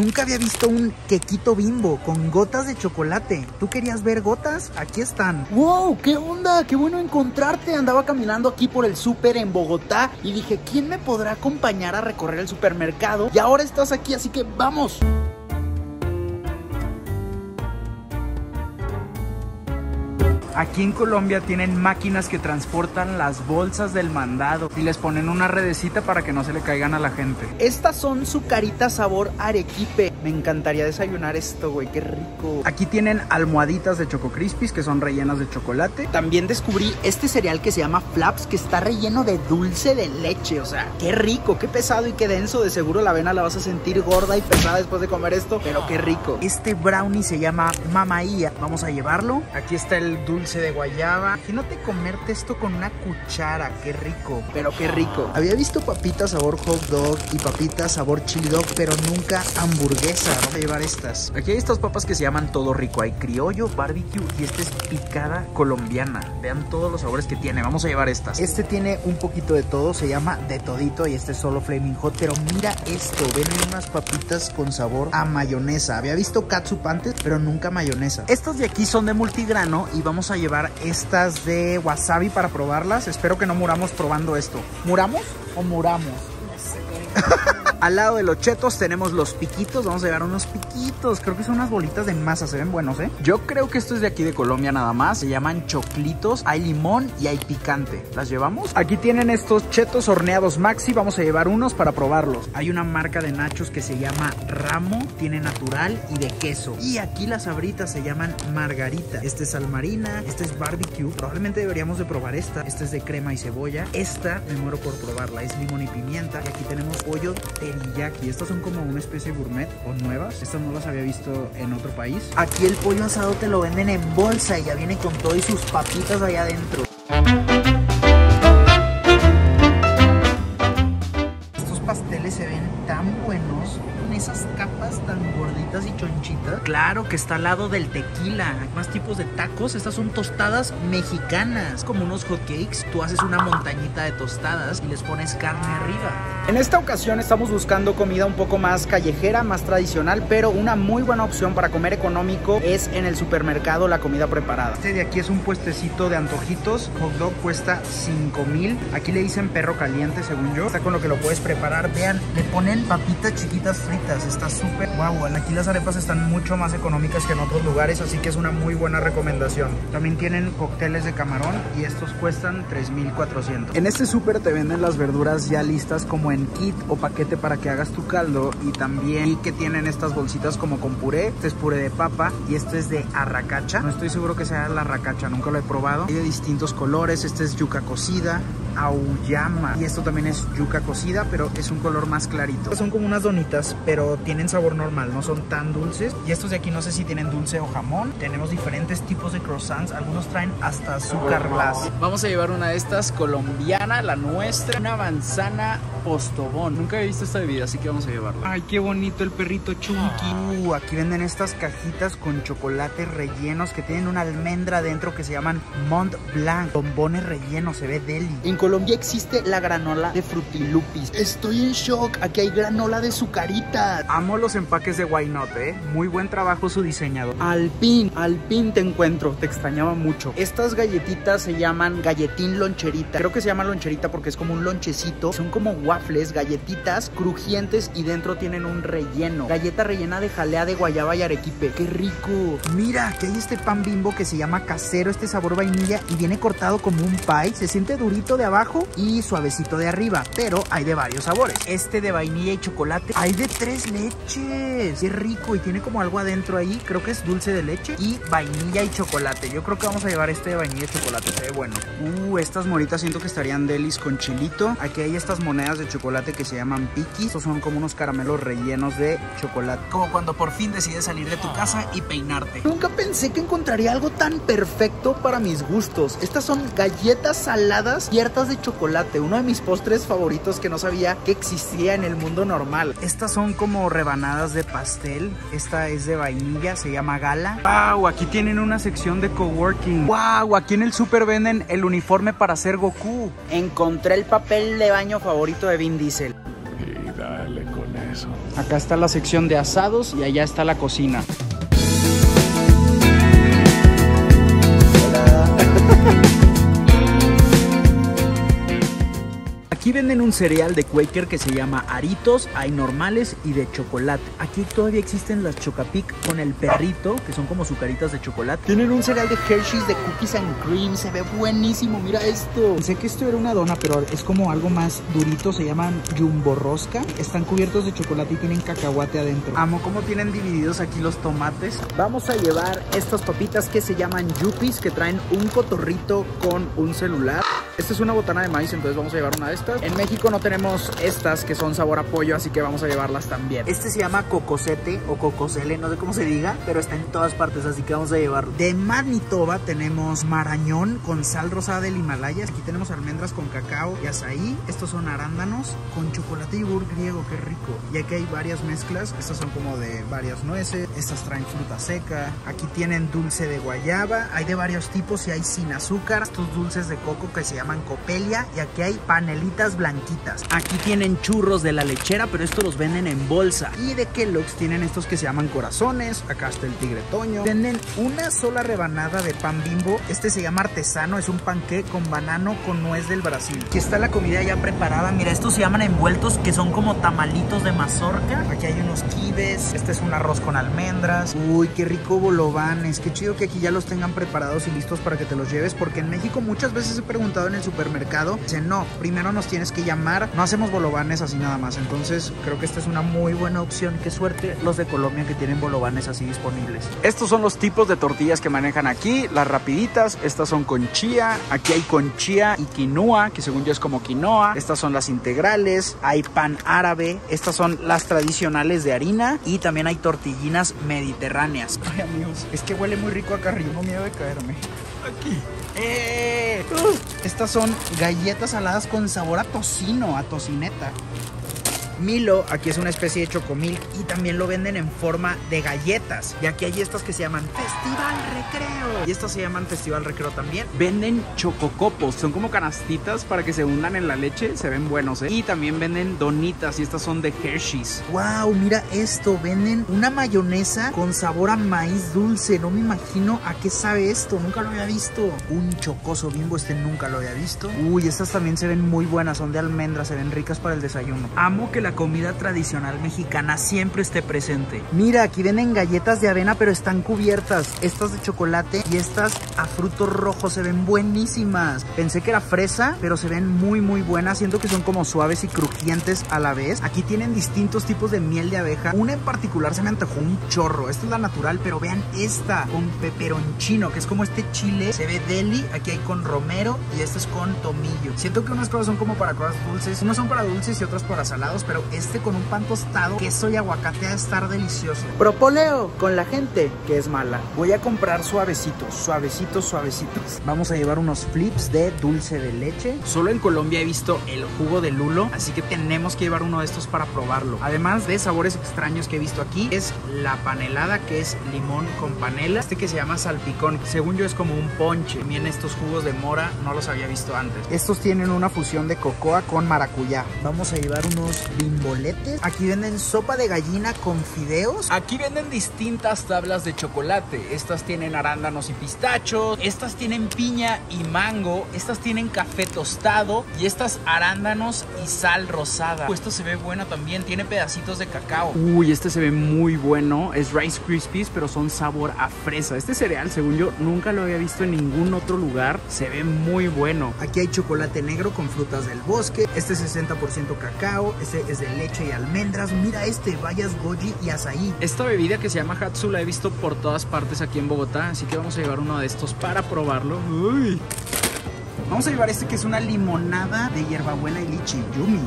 Nunca había visto un quequito bimbo con gotas de chocolate. ¿Tú querías ver gotas? Aquí están. ¡Wow! ¿Qué onda? ¡Qué bueno encontrarte! Andaba caminando aquí por el súper en Bogotá y dije, ¿quién me podrá acompañar a recorrer el supermercado? Y ahora estás aquí, así que vamos. Aquí en Colombia tienen máquinas que transportan las bolsas del mandado y les ponen una redecita para que no se le caigan a la gente. Estas son sucaritas sabor arequipe. Me encantaría desayunar esto, güey, qué rico. Aquí tienen almohaditas de Choco Crispies que son rellenas de chocolate. También descubrí este cereal que se llama Flaps que está relleno de dulce de leche. O sea, qué rico, qué pesado y qué denso. De seguro la avena la vas a sentir gorda y pesada después de comer esto, pero qué rico. Este brownie se llama Mamaía. Vamos a llevarlo. Aquí está el dulce de guayaba. Imagínate comerte esto con una cuchara, qué rico, pero qué rico. Había visto papitas sabor hot dog y papitas sabor chili dog, pero nunca hamburguesa. Vamos a llevar estas. Aquí hay estas papas que se llaman todo rico. Hay criollo, barbecue y esta es picada colombiana. Vean todos los sabores que tiene. Vamos a llevar estas. Este tiene un poquito de todo, se llama de todito y este es solo flaming hot. Pero mira esto, ven unas papitas con sabor a mayonesa. Había visto katsup antes, pero nunca mayonesa. Estas de aquí son de multigrano y vamos a llevar estas de wasabi para probarlas. Espero que no muramos probando esto. ¿Muramos o muramos? Al lado de los chetos tenemos los piquitos. Vamos a llevar unos piquitos. Creo que son unas bolitas de masa. Se ven buenos, ¿eh? Yo creo que esto es de aquí de Colombia nada más. Se llaman choclitos. Hay limón y hay picante. ¿Las llevamos? Aquí tienen estos chetos horneados maxi. Vamos a llevar unos para probarlos. Hay una marca de nachos que se llama Ramo. Tiene natural y de queso. Y aquí las abritas se llaman Margarita. Este es salmarina. Este es barbecue. Probablemente deberíamos de probar esta. Esta es de crema y cebolla. Esta me muero por probarla. Es limón y pimienta. Y aquí tenemos pollo teriyaki. Estas son como una especie gourmet o nuevas. Estas no las había visto en otro país. Aquí el pollo asado te lo venden en bolsa y ya viene con todo y sus papitas allá adentro. Se ven tan buenos con esas capas tan gorditas y chonchitas. Claro que está al lado del tequila. Hay más tipos de tacos. Estas son tostadas mexicanas, como unos hotcakes. Tú haces una montañita de tostadas y les pones carne arriba. En esta ocasión estamos buscando comida un poco más callejera, más tradicional, pero una muy buena opción para comer económico es en el supermercado la comida preparada. Este de aquí es un puestecito de antojitos. Hot dog cuesta 5 mil. Aquí le dicen perro caliente, según yo. Está con lo que lo puedes preparar. Vean, le ponen papitas chiquitas fritas. Está súper guau. Aquí las arepas están mucho más económicas que en otros lugares, así que es una muy buena recomendación. También tienen cócteles de camarón y estos cuestan 3,400. En este súper te venden las verduras ya listas como en kit o paquete para que hagas tu caldo y también que tienen estas bolsitas como con puré. Este es puré de papa y este es de arracacha. No estoy seguro que sea la arracacha, nunca lo he probado. Hay de distintos colores. Este es yuca cocida, auyama y esto también es yuca cocida, pero es un color más clarito. Son como unas donitas, pero tienen sabor normal, no son tan dulces. Y estos de aquí no sé si tienen dulce o jamón. Tenemos diferentes tipos de croissants, algunos traen hasta azúcar glass. Vamos a llevar una de estas colombiana, la nuestra, una manzana postobón. Nunca he visto esta bebida, así que vamos a llevarla. Ay, qué bonito el perrito chunky. Uh, aquí venden estas cajitas con chocolates rellenos que tienen una almendra dentro que se llaman Mont Blanc. Bombones rellenos, se ve deli. En Colombia existe la granola de frutilupis. Estoy en shock. Aquí hay granola de sucarita. Amo los empaques de Why Not, eh. Muy buen trabajo su diseñador. Alpin, Alpin te encuentro. Te extrañaba mucho. Estas galletitas se llaman galletín loncherita. Creo que se llama loncherita porque es como un lonchecito. Son como waffles, galletitas crujientes y dentro tienen un relleno. Galleta rellena de jalea de guayaba y arequipe. ¡Qué rico! Mira, que hay este pan bimbo que se llama casero, este sabor vainilla y viene cortado como un pie. Se siente durito de abajo y suavecito de arriba, pero hay de varios sabores. Este de vainilla y chocolate, hay de tres leches. ¡Qué rico! Y tiene como algo adentro ahí. Creo que es dulce de leche y vainilla y chocolate. Yo creo que vamos a llevar este de vainilla y chocolate. Se ve bueno. Uh, estas moritas siento que estarían delis con chilito. Aquí hay estas monedas de chocolate que se llaman Piki. Estos son como unos caramelos rellenos de chocolate. Como cuando por fin decides salir de tu casa y peinarte. Nunca pensé que encontraría algo tan perfecto para mis gustos. Estas son galletas saladas ciertas de chocolate. Uno de mis postres favoritos que no sabía que existía en el mundo normal. Estas son como rebanadas de pastel. Esta es de vainilla, se llama gala. ¡Wow! Aquí tienen una sección de coworking. ¡Wow! Aquí en el super venden el uniforme para ser Goku. Encontré el papel de baño favorito de Vin Diesel. Y dale con eso. Acá está la sección de asados y allá está la cocina. Un cereal de Quaker que se llama Aritos, hay normales y de chocolate. Aquí todavía existen las Chocapic con el perrito, que son como sucaritas de chocolate. Tienen un cereal de Hershey's de cookies and cream, se ve buenísimo, mira esto. Sé que esto era una dona, pero es como algo más durito, se llaman Jumbo Rosca. Están cubiertos de chocolate y tienen cacahuate adentro. Amo cómo tienen divididos aquí los tomates. Vamos a llevar estas papitas que se llaman Yuppies, que traen un cotorrito con un celular. Esta es una botana de maíz, entonces vamos a llevar una de estas. En México no tenemos estas que son sabor a pollo, así que vamos a llevarlas también. Este se llama cocosete o cocosele, no sé cómo se diga, pero está en todas partes, así que vamos a llevarlo. De Manitoba tenemos marañón con sal rosada del Himalaya. Aquí tenemos almendras con cacao y azaí. Estos son arándanos con chocolate y yogur griego, qué rico. Y aquí hay varias mezclas. Estas son como de varias nueces. Estas traen fruta seca. Aquí tienen dulce de guayaba. Hay de varios tipos y hay sin azúcar. Estos dulces de coco que se llaman copelia. Y aquí hay panelitas blanquitas. Aquí tienen churros de la lechera, pero estos los venden en bolsa. Y de Kellogg's tienen estos que se llaman corazones. Acá está el tigre toño. Venden una sola rebanada de pan bimbo. Este se llama artesano. Es un panqué con banano con nuez del Brasil. Aquí está la comida ya preparada. Mira, estos se llaman envueltos, que son como tamalitos de mazorca. Aquí hay unos kibes. Este es un arroz con almendras. Uy, qué rico bolovanes. Qué chido que aquí ya los tengan preparados y listos para que te los lleves. Porque en México muchas veces he preguntado en el supermercado. Dicen, no, primero nos tienes que llamar. No hacemos bolovanes así nada más. Entonces creo que esta es una muy buena opción. Qué suerte los de Colombia que tienen bolovanes así disponibles. Estos son los tipos de tortillas que manejan aquí. Las rapiditas. Estas son con chía. Aquí hay con chía y quinoa, que según yo es como quinoa. Estas son las integrales. Hay pan árabe. Estas son las tradicionales de harina. Y también hay tortillinas mediterráneas. Ay, amigos, es que huele muy rico acá arriba. Tengo miedo de caerme. Aquí. ¡Eh! Uh, estas son galletas saladas con sabor a tocino, a tocineta. Milo, aquí es una especie de chocomilk y también lo venden en forma de galletas. Y aquí hay estas que se llaman Festival Recreo. Y estas se llaman Festival Recreo también. Venden chococopos, son como canastitas para que se hundan en la leche, se ven buenos, ¿eh? Y también venden donitas y estas son de Hershey's. Wow, mira esto, venden una mayonesa con sabor a maíz dulce. No me imagino a qué sabe esto, nunca lo había visto. Un chocoso bimbo, este nunca lo había visto. Uy, estas también se ven muy buenas, son de almendras, se ven ricas para el desayuno. Amo que la comida tradicional mexicana siempre esté presente. Mira, aquí venden galletas de avena, pero están cubiertas. Estas de chocolate y estas a frutos rojos se ven buenísimas. Pensé que era fresa, pero se ven muy, muy buenas. Siento que son como suaves y crujientes a la vez. Aquí tienen distintos tipos de miel de abeja. Una en particular se me antojó un chorro. Esta es la natural, pero vean esta con peperoncino, que es como este chile. Se ve deli. Aquí hay con romero y este es con tomillo. Siento que unas cosas son como para cosas dulces. Unas son para dulces y otras para salados, pero este con un pan tostado, queso y aguacate va a estar delicioso. Propoleo con la gente que es mala. Voy a comprar suavecitos, suavecitos, suavecitos. Vamos a llevar unos flips de dulce de leche. Solo en Colombia he visto el jugo de lulo, así que tenemos que llevar uno de estos para probarlo. Además de sabores extraños que he visto aquí, es la panelada que es limón con panela. Este que se llama salpicón, según yo es como un ponche. También estos jugos de mora no los había visto antes. Estos tienen una fusión de cocoa con maracuyá. Vamos a llevar unos bimboletes. Aquí venden sopa de gallina con fideos. Aquí venden distintas tablas de chocolate. Estas tienen arándanos y pistachos. Estas tienen piña y mango. Estas tienen café tostado. Y estas arándanos y sal rosada. Uh, esto se ve bueno también. Tiene pedacitos de cacao. Uy, este se ve muy bueno. Es Rice Krispies, pero son sabor a fresa. Este cereal, según yo, nunca lo había visto en ningún otro lugar. Se ve muy bueno. Aquí hay chocolate negro con frutas del bosque. Este es 60% cacao. Este es de leche y almendras. Mira este, bayas goji y azaí. Esta bebida que se llama Hatsu la he visto por todas partes aquí en Bogotá, así que vamos a llevar uno de estos para probarlo. Uy. Vamos a llevar este que es una limonada de hierbabuena y lichi, yumi.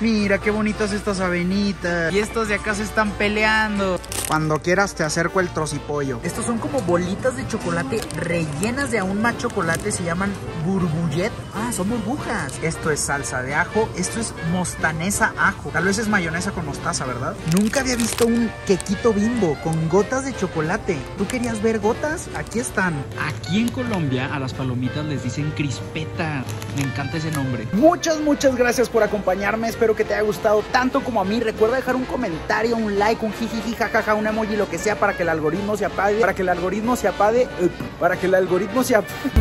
Mira qué bonitas estas avenitas. Y estos de acá se están peleando. Cuando quieras te acerco el trocipollo. Estos son como bolitas de chocolate rellenas de aún más chocolate. Se llaman burbullet. Ah, son burbujas. Esto es salsa de ajo. Esto es mostanesa ajo. Tal vez es mayonesa con mostaza, ¿verdad? Nunca había visto un quequito bimbo con gotas de chocolate. ¿Tú querías ver gotas? Aquí están. Aquí en Colombia a las palomitas les dicen crispeta. Me encanta ese nombre. Muchas, muchas gracias por acompañarme. Espero que te haya gustado tanto como a mí. Recuerda dejar un comentario, un like, un jijiji, jajaja, un emoji, lo que sea para que el algoritmo se apague. Para que el algoritmo se apague. eh, Para que el algoritmo se apague.